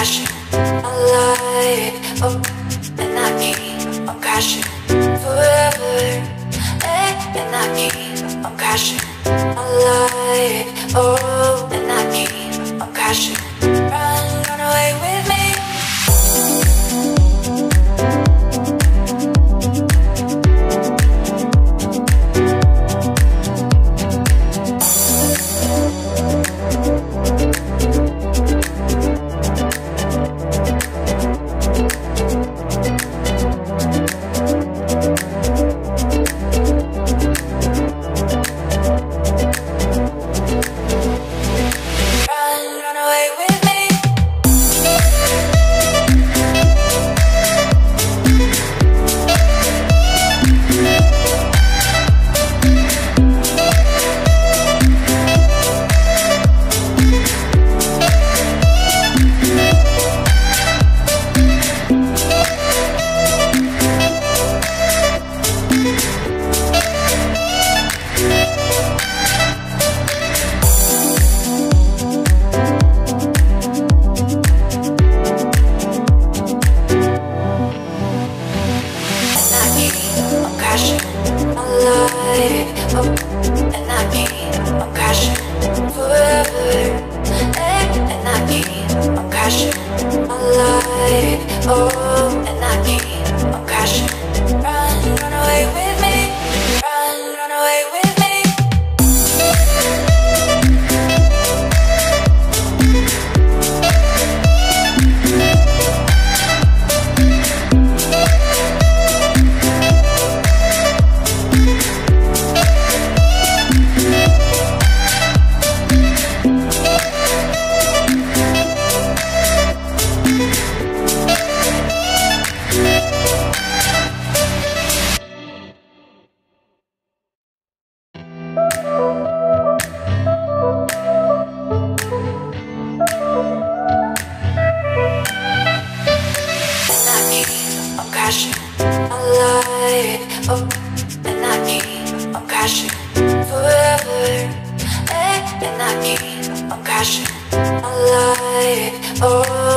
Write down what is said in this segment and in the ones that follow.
crashing. Alive oh, And I keep on crashing. Forever And I keep on crashing. Alive oh, And I keep on crashing. my passion, my life. Oh. crashing, alive. Oh, and I keep on crashing forever. Hey, and I keep on crashing, alive. Oh.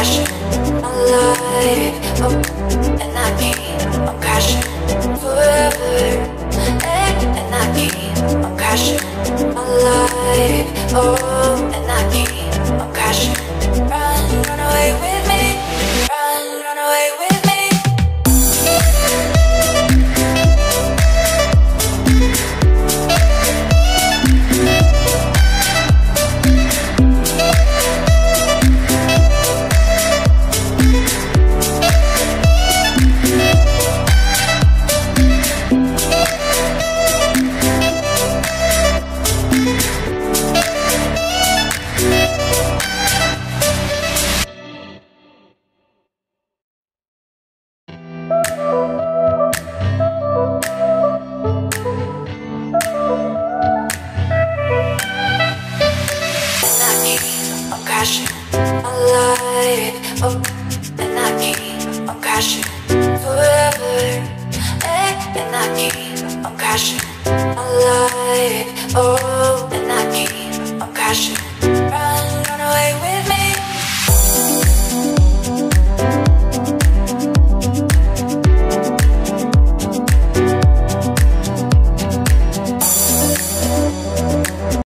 passion. I'm crashing alive. Oh.